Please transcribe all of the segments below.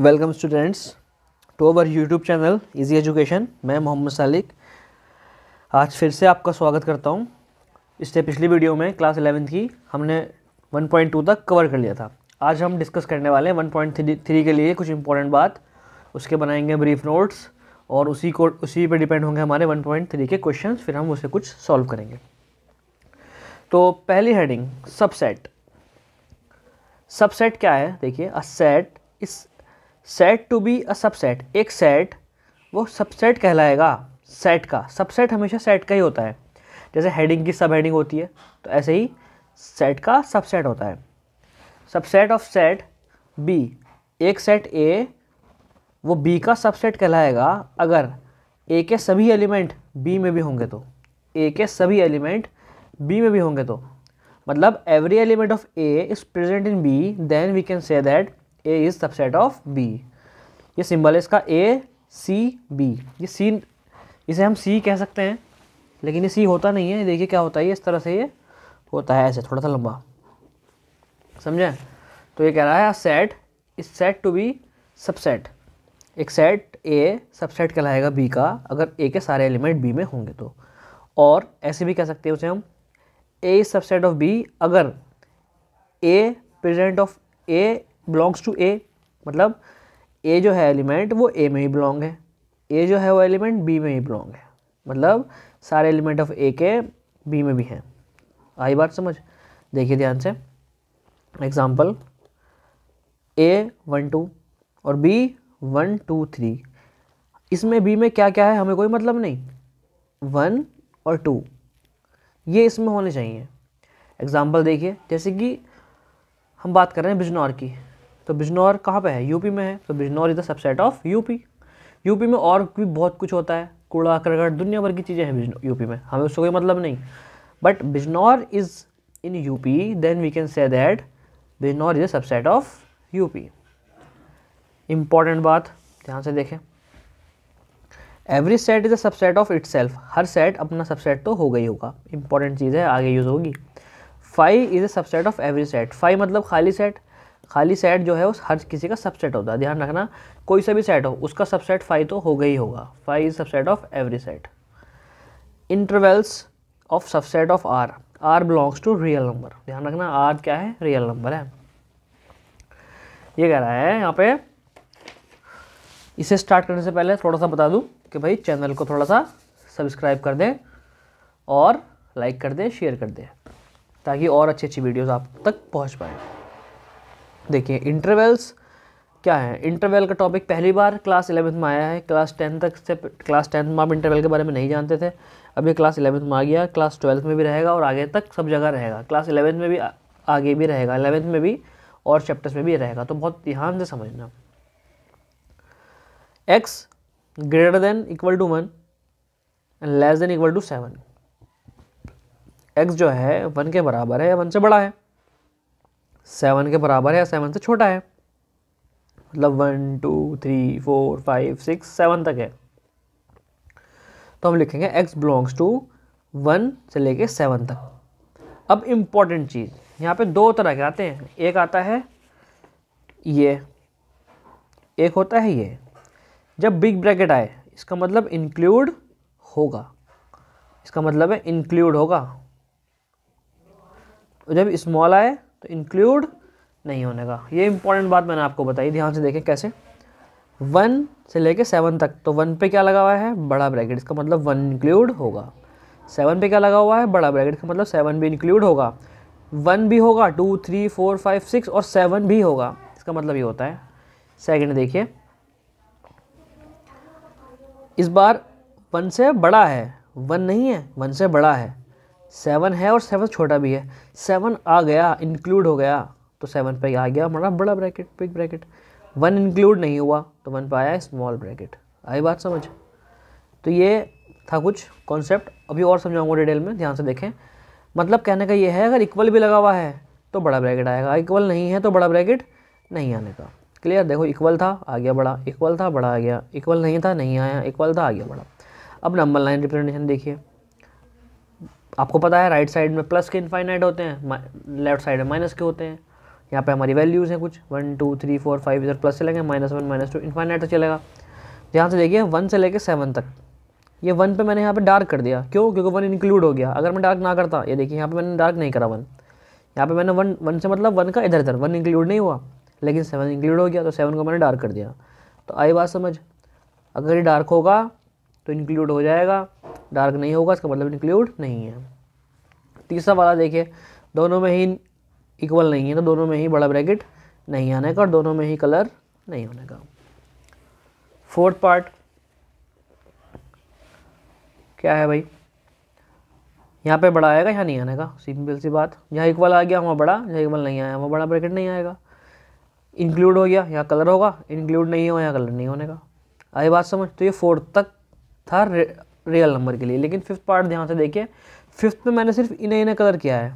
Welcome students to our YouTube channel easy education मैं मोहम्मद सालिक। आज फिर से आपका स्वागत करता हूँ। इससे पिछली वीडियो में क्लास एलेवेंथ की, हमने 1.2 तक कवर कर लिया था। आज हम डिस्कस करने वाले हैं 1.3 के लिए कुछ इंपॉर्टेंट बात। उसके बनाएँगे ब्रीफ नोट्स और उसी को, उसी पर डिपेंड होंगे हमारे 1.3 के क्वेश्चन फिर हम उसे कुछ सॉल्व करेंगे। तो पहली हेडिंग सबसेट सबसेट क्या है? देखिए a set is set to be a subset एक सेट वो सबसेट कहलाएगा सेट का। सबसेट हमेशा सेट का ही होता है। जैसे हेडिंग की सब हेडिंग होती है तो ऐसे ही सेट का सबसेट होता है। सबसेट ऑफ़ सेट बी एक सेट ए वो बी का सबसेट कहलाएगा अगर ए के सभी एलिमेंट बी में भी होंगे तो। ए के सभी एलिमेंट बी में भी होंगे तो। मतलब every element of A is present in B then we can say that A is subset of B ये सिंबल है इसका ए सी बी ये सी इसे हम सी कह सकते हैं, लेकिन ये सी होता नहीं है। देखिए क्या होता है इस तरह से ये होता है, ऐसे थोड़ा सा लंबा। समझे? तो ये कह रहा है set is set to be subset एक सेट ए सबसेट कहलाएगा बी का, अगर ए के सारे एलिमेंट बी में होंगे तो। और ऐसे भी कह सकते हैं उसे हम ए सबसेट ऑफ़ बी अगर A present of A belongs to A मतलब ए जो है एलिमेंट वो ए में ही बिलोंग है. ए जो है वो एलिमेंट बी में ही बिलोंग है. मतलब सारे एलिमेंट ऑफ़ ए के बी में भी हैं. आई बात समझ? देखिए ध्यान से. एग्ज़ाम्पल ए वन टू और बी वन टू थ्री इसमें बी में क्या क्या है? हमें कोई मतलब नहीं. वन और टू ये इसमें होने चाहिए. एग्ज़ाम्पल देखिए. जैसे कि हम बात कर रहे हैं बिजनौर की. तो बिजनौर कहाँ पे है? यूपी में है। तो Bijnor is the subset of UP UP में और भी बहुत कुछ होता है। कूड़ा, करकट, दुनिया भर की चीज़ें हैं यूपी में। हमें उससे कोई मतलब नहीं। But Bijnor is in UP then we can say that Bijnor is a subset of UP important बात, ध्यान से देखें। Every set is a subset of it her set अपना सबसेट तो हो गई होगा। इंपॉर्टेंट चीज़ है, आगे यूज़ होगी। Five is a subset of every set five मतलब खाली सेट खाली सेट जो है उस हर किसी का सबसेट होता है। ध्यान रखना, कोई सा भी सेट हो, उसका सबसेट फाइव तो हो गई होगा। Five is subset of every set intervals of subset of R R belongs to real number ध्यान रखना आर क्या है? रियल नंबर है। ये कह रहा है, यहाँ पे इसे स्टार्ट करने से पहले थोड़ा सा बता दूँ कि भाई चैनल को थोड़ा सा सब्सक्राइब कर दें और लाइक कर दें शेयर कर दें, ताकि और अच्छी अच्छी वीडियोज़ आप तक पहुँच पाए। देखिए इंटरवल्स क्या है? इंटरवल का टॉपिक पहली बार क्लास इलेवंथ में आया है। क्लास टेंथ तक से क्लास टेंथ में आप इंटरवल के बारे में नहीं जानते थे। अभी क्लास इलेवेंथ में आ गया क्लास ट्वेल्थ में भी रहेगा और आगे तक सब जगह रहेगा। क्लास इलेवेंथ में भी आगे भी रहेगा इलेवेंथ में भी और चैप्टर्स में भी रहेगा। तो बहुत ध्यान से समझना। X greater than equal to one and less than equal to seven x जो है वन के बराबर है या वन से बड़ा है? सेवन के बराबर है या सेवन से छोटा है? मतलब one, two, three, four, five, six, seven तक है। तो हम लिखेंगे एक्स बिलोंग्स टू वन से लेके सेवन तक। अब इंपॉर्टेंट चीज़, यहाँ पे दो तरह के आते हैं। एक आता है ये, एक होता है ये। जब बिग ब्रैकेट आए, इसका मतलब इंक्लूड होगा। इसका मतलब है इंक्लूड होगा। जब स्मॉल आए तो इंक्लूड नहीं होने का। ये इंपॉर्टेंट बात मैंने आपको बताई, ध्यान से देखें कैसे। वन से लेके सेवन तक तो वन पे क्या लगा हुआ है? बड़ा ब्रैकेट इसका मतलब वन इंक्लूड होगा। सेवन पे क्या लगा हुआ है? बड़ा ब्रैकेट का मतलब सेवन भी इंक्लूड होगा। वन भी होगा two three four five six और सेवन भी होगा। इसका मतलब ये होता है। सेकंड देखिए। इस बार वन से बड़ा है। वन नहीं है वन से बड़ा है। सेवन है और सेवन छोटा भी है। सेवन आ गया इंक्लूड हो गया तो सेवन पे आ गया हमारा बड़ा bracket big bracket one include नहीं हुआ तो वन पे आया स्मॉल ब्रैकेट आई बात समझ? तो ये था कुछ कॉन्सेप्ट अभी और समझाऊँगा डिटेल में, ध्यान से देखें। मतलब कहने का ये है, अगर इक्वल भी लगा हुआ है तो बड़ा ब्रैकेट आएगा। इक्वल नहीं है तो बड़ा ब्रैकेट नहीं आने का। क्लियर देखो इक्वल था, आ गया बड़ा। इक्वल था, बड़ा आ गया। इक्वल नहीं था, नहीं आया। इक्वल था, आ गया बड़ा। अब नंबर लाइन रिप्रेजेंटेशन देखिए। आपको पता है राइट साइड में प्लस के इनफाइनाइट होते हैं लेफ़्ट साइड में माइनस के होते हैं। यहाँ पे हमारी वैल्यूज़ हैं कुछ। One two three four five इधर प्लस चलेंगे minus one minus two infinite तक चलेगा। यहाँ से देखिए वन से लेके सेवन तक। ये वन पे मैंने यहाँ पे डार्क कर दिया। क्यों? क्योंकि वन इंक्लूड हो गया। अगर मैं डार्क ना करता, ये देखिए, यहाँ पे मैंने डार्क नहीं करा वन यहाँ पे मैंने वन वन से मतलब वन का इधर इधर वन इंक्लूड नहीं हुआ। लेकिन सेवन इंक्लूड हो गया तो सेवन को मैंने डार्क कर दिया। तो आई बात समझ? अगर ये डार्क होगा तो इंक्लूड हो जाएगा। डार्क नहीं होगा, इसका मतलब इंक्लूड नहीं है। तीसरा वाला देखिए, दोनों में ही इक्वल नहीं है तो दोनों में ही बड़ा ब्रैकेट नहीं आने का और दोनों में ही कलर नहीं होने का। फोर्थ पार्ट क्या है भाई? यहाँ पे बड़ा आएगा, यहाँ नहीं आने का। सिंपल सी बात। यहाँ इक्वल आ गया, वहाँ बड़ा, यहाँ इक्वल नहीं आया, वहाँ बड़ा ब्रैकेट नहीं आएगा। इंक्लूड हो गया, यहाँ कलर होगा। इंक्लूड नहीं हो, यहाँ कलर नहीं होने का। आई बात समझ? तो ये फोर्थ तक था रियल नंबर के लिए। लेकिन फिफ्थ पार्ट ध्यान से देखिए फिफ्थ में मैंने सिर्फ़ इन्हें इन्हें कलर किया है।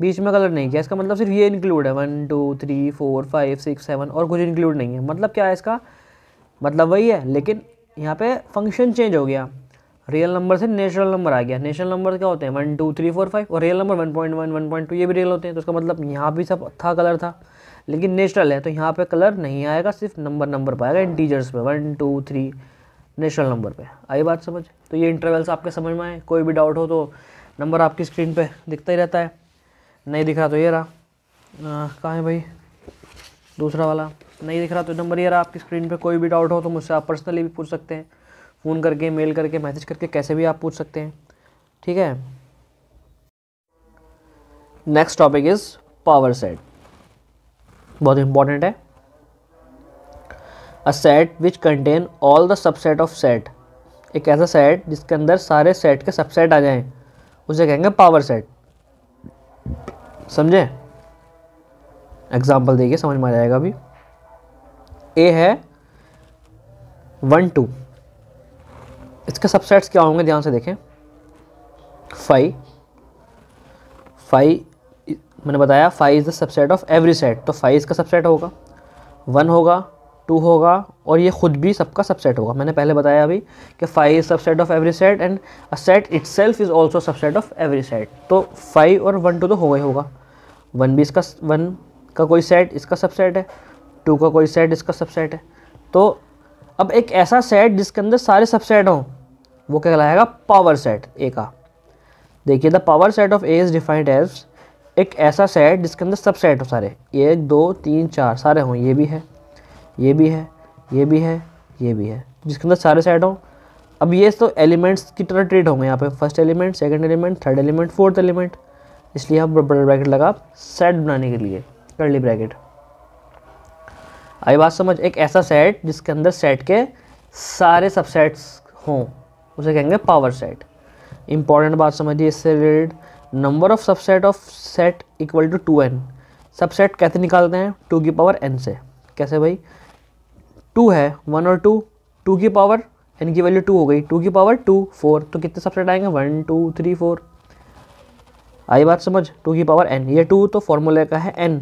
बीच में कलर नहीं किया। इसका मतलब सिर्फ़ ये इंक्लूड है। One two three four five six seven और कुछ इंक्लूड नहीं है। मतलब क्या है इसका? मतलब वही है। लेकिन यहाँ पे फ़ंक्शन चेंज हो गया। रियल नंबर से नेचुरल नंबर आ गया। नेचुरल नंबर क्या होते हैं? One two three four five और real number one point one one point two ये भी रियल होते हैं। तो उसका मतलब यहाँ भी सब था कलर था। लेकिन नेचुरल है। तो यहाँ पे कलर नहीं आएगा, सिर्फ़ नंबर नंबर पाएगा इंटीजर्स पे। One two three natural number पे। आई बात समझ? तो ये इंटरवल्स आपके समझ में आए। कोई भी डाउट हो तो नंबर आपकी स्क्रीन पे दिखता ही रहता है। नहीं दिख रहा तो ये रहा। कहाँ है भाई? दूसरा वाला। नहीं दिख रहा तो नंबर ये रहा आपकी स्क्रीन पे। कोई भी डाउट हो तो मुझसे आप पर्सनली भी पूछ सकते हैं। फ़ोन करके मेल करके मैसेज करके, कैसे भी आप पूछ सकते हैं। ठीक है? Next topic is power set बहुत इंपॉर्टेंट है। A set which contain all the subset of set एक ऐसा सेट जिसके अंदर सारे सेट के सबसेट आ जाएँ। उसे कहेंगे पावर सेट समझे? एग्ज़ाम्पल देखिए, समझ में आ जाएगा अभी। ए है वन टू इसके सबसेट्स क्या होंगे, ध्यान से देखें। फाइव फाइव मैंने बताया five is the subset of every set तो फाइव इसका सबसेट होगा। वन होगा। टू होगा और ये खुद भी सबका सबसेट होगा। मैंने पहले बताया अभी कि five is subset of every set and a set itself is also subset of every set तो फाइव और वन टू तो होगा ही होगा। वन भी इसका वन का कोई सेट इसका सबसेट है टू का कोई सेट इसका सबसेट है। तो अब एक ऐसा सेट जिसके अंदर सारे सबसेट हों, वो क्या कहलाएगा पावर सेट ए का। देखिए the power set of A is defined as एक ऐसा सेट जिसके अंदर सबसेट हो सारे। एक, दो, तीन, चार सारे हों, ये भी है। ये भी है, ये भी है, ये भी है। जिसके अंदर सारे सेट हों। अब ये तो एलिमेंट्स की तरह ट्रीट होंगे यहाँ पे। First element second element third element fourth element इसलिए हम ब्रैकेट लगा सेट बनाने के लिए कर ली ब्रैकेट आई बात समझ, एक ऐसा सेट जिसके अंदर सेट के सारे सबसेट्स हों, उसे कहेंगे पावर सेट इंपॉर्टेंट बात समझिए इससे related number of subset of set equal to two n subset कैसे निकालते हैं? टू की पावर एन से। कैसे भाई? टू है वन और टू टू की पावर एन की वैल्यू टू हो गई। टू की पावर टू फोर तो कितने सबसेट आएँगे? वन टू थ्री फोर आई बात समझ? टू की पावर एन ये टू तो फॉर्मूले का है एन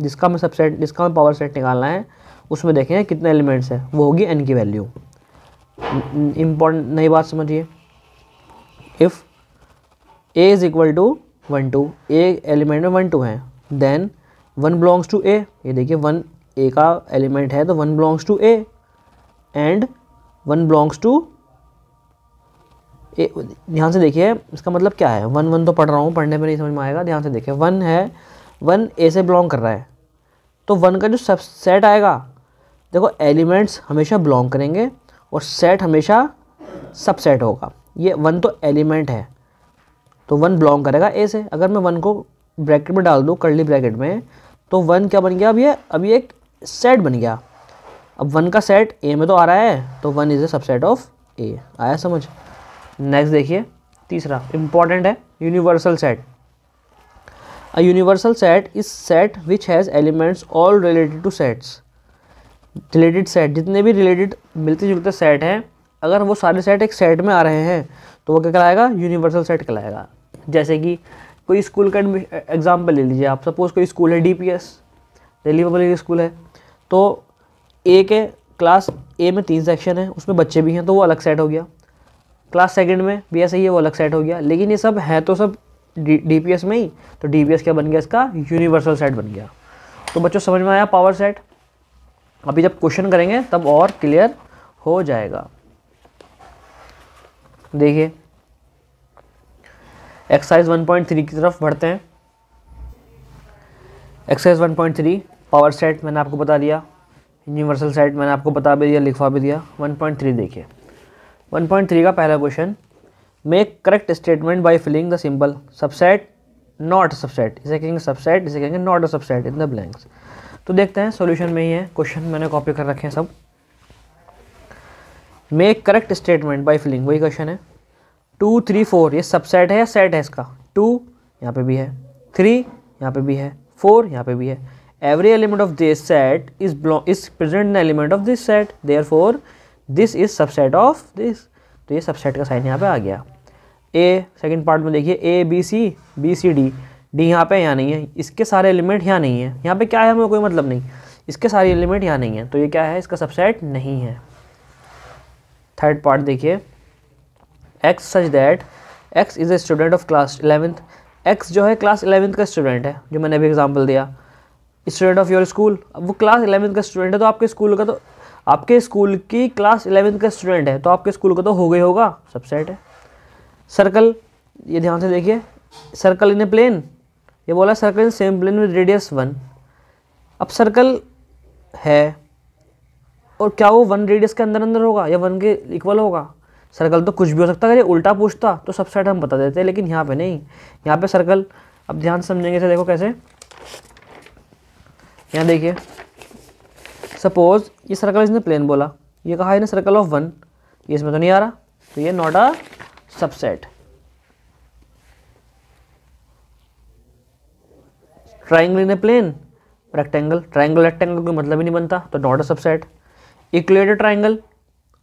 जिसका हमें सबसेट जिसका हमें पावर सेट निकालना है, उसमें देखें कितने एलिमेंट्स हैं। वो होगी एन की वैल्यू इंपॉर्टेंट नई बात समझिए। If A is equal to one two A element में वन टू है then one belongs to A ये देखिए वन ए का एलिमेंट है तो one belongs to A and one belongs to A ध्यान से देखिए, इसका मतलब क्या है? वन वन तो पढ़ रहा हूँ, पढ़ने में नहीं समझ में आएगा, ध्यान से देखिए वन है वन ए से बिलोंग कर रहा है। तो वन का जो सब सेट आएगा, देखो एलिमेंट्स हमेशा बिलोंग करेंगे और सेट हमेशा सबसेट होगा। ये वन तो एलिमेंट है तो वन बिलोंग करेगा ए से। अगर मैं वन को ब्रैकेट में डाल दूँ करली ब्रैकेट में तो वन क्या बन गया? अब ये अभी एक सेट बन गया। अब वन का सेट ए में तो आ रहा है तो one is A subset of A आया समझ? नेक्स्ट देखिए, तीसरा इंपॉर्टेंट है universal set a universal set is set which has elements all related to sets related set जितने भी रिलेटेड मिलते जुलते सेट हैं, अगर वो सारे सेट एक सेट में आ रहे हैं तो वो क्या कहलाएगा? यूनिवर्सल सेट कहलाएगा। जैसे कि कोई स्कूल का एग्ज़ाम्पल ले लीजिए आप। सपोज़ कोई स्कूल है D P S Delhi public school है। तो ए के क्लास ए में तीन सेक्शन है, उसमें बच्चे भी हैं तो वो अलग सेट हो गया। क्लास सेकंड में भी ऐसा ही है, वो अलग सेट हो गया। लेकिन ये सब है तो सब डी पी एस में ही। तो डी पी एस क्या बन गया इसका? यूनिवर्सल सेट बन गया। तो बच्चों, समझ में आया पावर सेट अभी जब क्वेश्चन करेंगे, तब और क्लियर हो जाएगा। देखिए। एक्सरसाइज 1.3 की तरफ़ बढ़ते हैं। एक्सरसाइज 1.3 पावर सेट मैंने आपको बता दिया, यूनिवर्सल सेट मैंने आपको बता भी दिया, लिखवा भी दिया। 1.3 देखिए। 1.3 का पहला question make correct statement by filling the symbol subset not subset इसे कहेंगे सबसेट इसे कहेंगे not a subset in the blanks तो देखते हैं सॉल्यूशन में ही है। क्वेश्चन मैंने कॉपी कर रखे हैं सब। Make correct statement by filling वही क्वेश्चन है। टू थ्री फोर ये सबसेट है या सेट है इसका? टू यहाँ पे भी है। थ्री यहाँ पे भी है। फोर यहाँ पे भी है। Every element of this set is is present in the element of this set. Therefore, this is subset of this. तो ये सबसेट का साइन यहाँ पे आ गया। ए सेकंड पार्ट में देखिए A B C B C D D यहाँ पे यहाँ नहीं है। इसके सारे एलिमेंट यहाँ नहीं है। यहाँ पे क्या है हमें कोई मतलब नहीं। इसके सारे एलिमेंट यहाँ नहीं है। तो ये क्या है, इसका सबसेट नहीं है। थर्ड पार्ट देखिए। X such that x is a student of class eleventh x जो है क्लास इलेवेंथ का स्टूडेंट है, जो मैंने अभी एग्ज़ाम्पल दिया। स्टूडेंट ऑफ़ योर स्कूल अब वो क्लास इलेवंथ का स्टूडेंट है तो आपके स्कूल का तो आपके स्कूल की क्लास इलेवेंथ का स्टूडेंट है तो आपके स्कूल का तो हो गई होगा सबसेट है। सर्कल ये ध्यान से देखिए सर्कल इन ए प्लेन ये बोला circle in same plane with radius one अब सर्कल है, और क्या वो वन रेडियस के अंदर अंदर होगा, या वन के इक्वल होगा? सर्कल तो कुछ भी हो सकता है ये उल्टा पूछता तो सबसेट हम बता देते हैं लेकिन यहाँ पे नहीं। यहाँ पे सर्कल अब ध्यान समझेंगे, इसे देखो कैसे। यहाँ देखिए। सपोज़ ये सर्कल इसने प्लेन बोला। ये कहा है ना सर्कल ऑफ़ वन ये इसमें तो नहीं आ रहा। तो ये not a subset triangle in a plane rectangle triangle rectangle कोई मतलब ही नहीं बनता तो not a subset equilateral triangle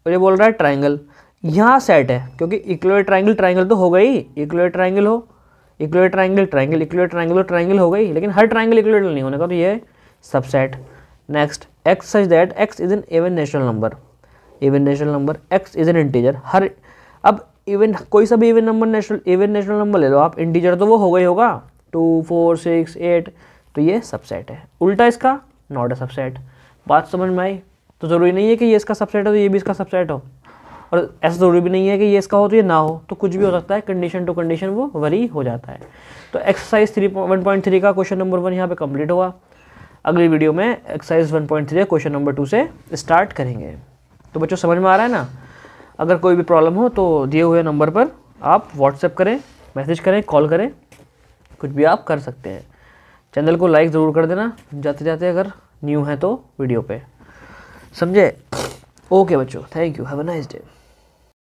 और ये बोल रहा है ट्राइंगल यहाँ सेट है, क्योंकि इक्वलेटर ट्राइंगल ट्राइंगल तो हो गई। इक्वलेटर ट्राइंगल हो equilateral triangle triangle equilateral triangle triangle हो गई। लेकिन हर ट्राइंगल इक्वलेटर नहीं होने का तो ये subset. Next, x such that x is an even natural number. Even natural number, x is an integer. हर, अब इवन कोई सा भी even number natural even natural number ले लो आप इंटीजर तो वो हो गई होगा। टू फोर सिक्स एट तो ये सबसेट है। उल्टा इसका नॉट अ सबसेट बात समझ में आई? तो ज़रूरी नहीं है कि ये इसका सबसेट हो तो ये भी इसका सबसेट हो। और ऐसा ज़रूरी भी नहीं है कि ये इसका हो तो ये ना हो। तो कुछ भी हो सकता है कंडीशन टू कंडीशन वो वरी हो जाता है। तो exercise three one point three का क्वेश्चन नंबर वन यहाँ पे कंप्लीट हुआ। अगली वीडियो में एक्सरसाइज 1.3 क्वेश्चन नंबर टू से स्टार्ट करेंगे। तो बच्चों, समझ में आ रहा है ना? अगर कोई भी प्रॉब्लम हो तो दिए हुए नंबर पर आप व्हाट्सएप करें मैसेज करें कॉल करें, कुछ भी आप कर सकते हैं। चैनल को लाइक ज़रूर कर देना जाते जाते अगर न्यू है तो वीडियो पे। समझे? ओके बच्चों thank you have a nice day